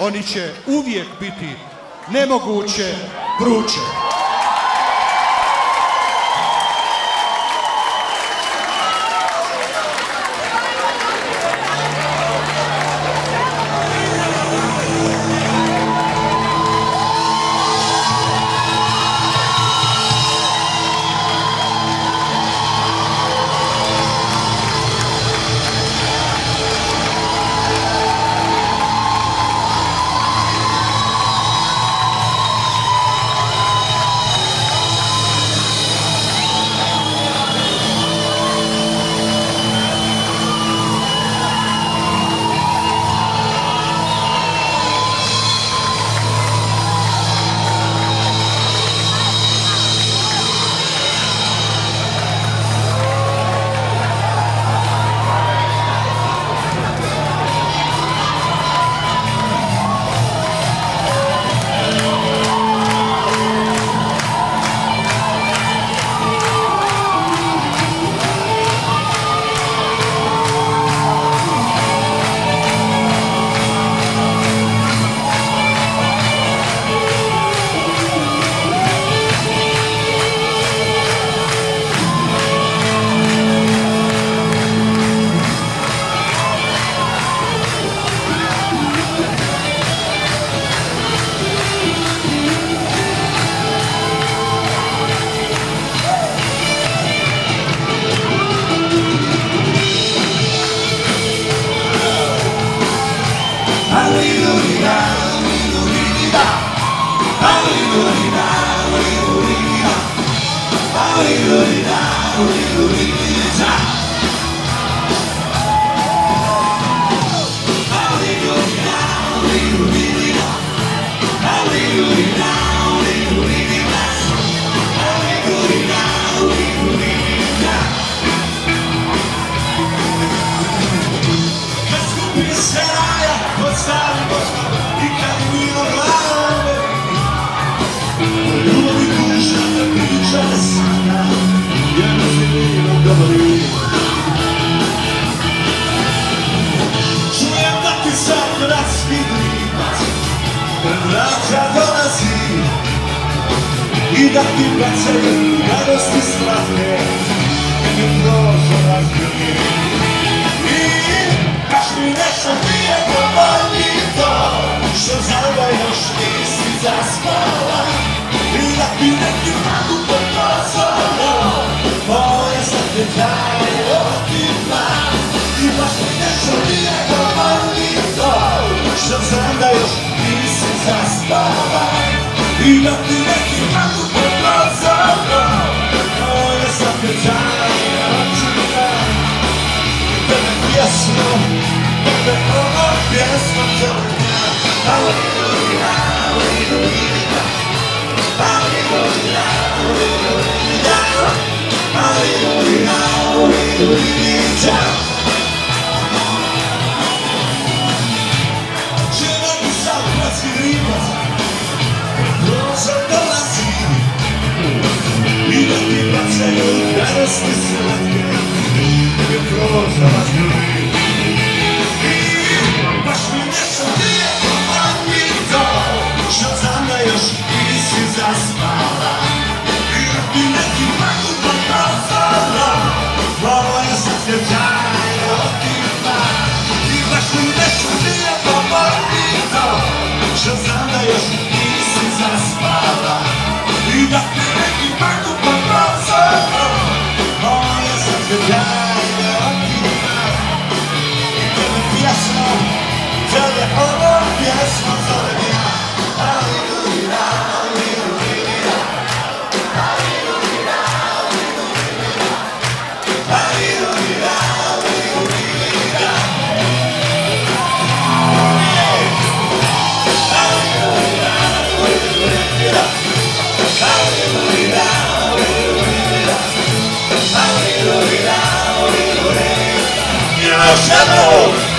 oni će uvijek biti nemoguće vruće. Čujem Vraća dolazi I da ti bacaju radosti slatke Kad mi prošlo I da ti neki magu pod prozorom Moje srce traje otima Tebe pjesmo, tebe ovo pjesmo Tebe ja, aleluja, aleluja Aleluja, aleluja Aleluja, aleluja Žena Christmas. Jednom!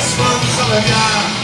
Pjesmom zovem ja